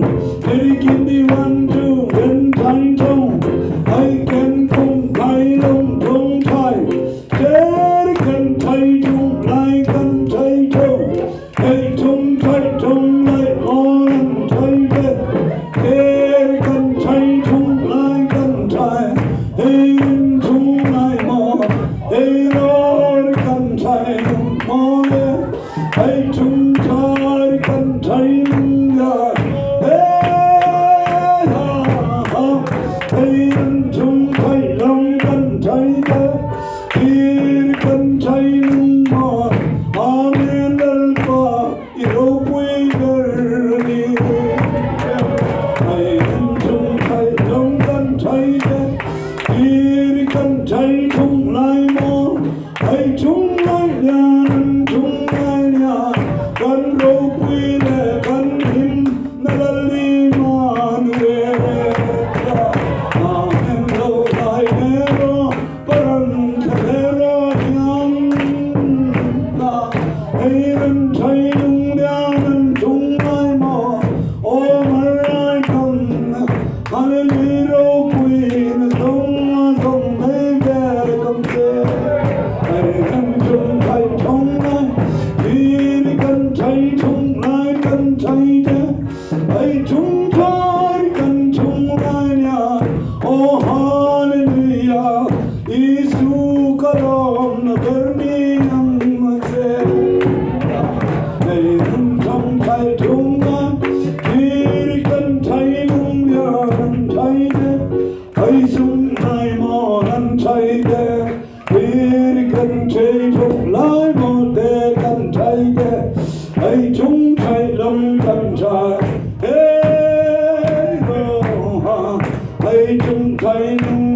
But it me one. Oh hallelujah Lain.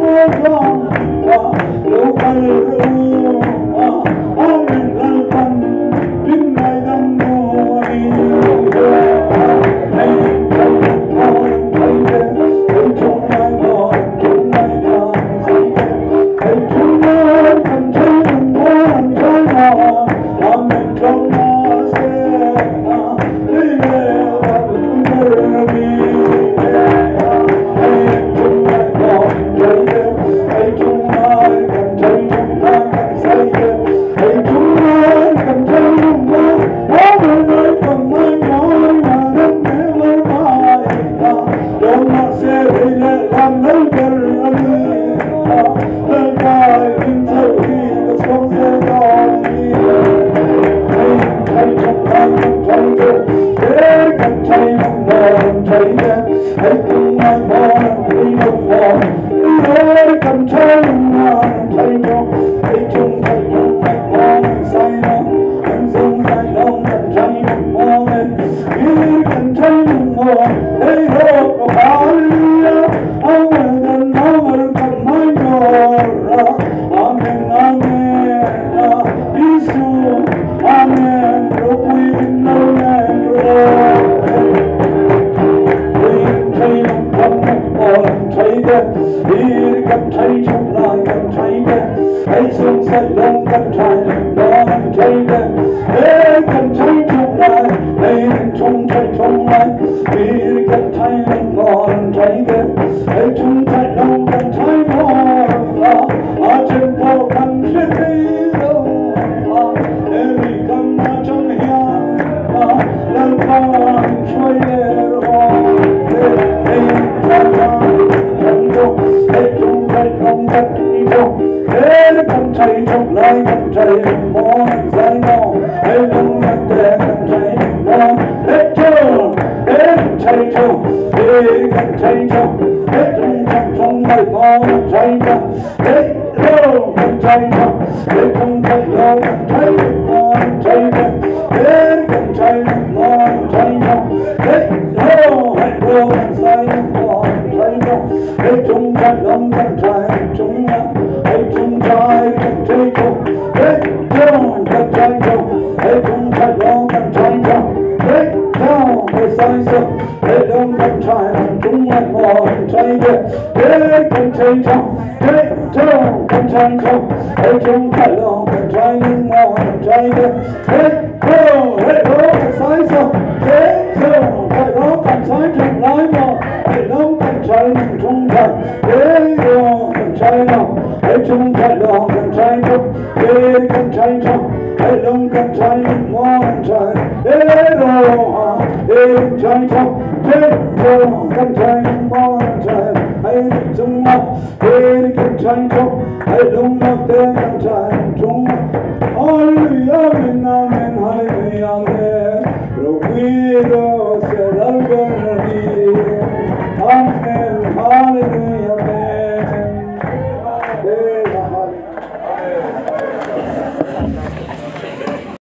我有。Xuống say lòng cầm thấy đó thấy cái hãy cầm thấy trong lòng hãy trong thấy trong lòng đi cầm thấy lòng ngon thấy cái hãy trong thấy lòng hey đông down, come sign down. Hey, don't come down, come sign down. Break down, come sign down. Hey, don't come try, come do one more, come try again. Hey, come sign down. Break down, come sign down. Hey, don't Hey, come join come. Hey, don't come join one time. Hey, don't. Hey, join come. Hey, don't come join one time. Hey, don't. Hey, come join come. Hey, don't come there come time. Don't. Hallelujah, amen, amen, hallelujah, amen. Glory to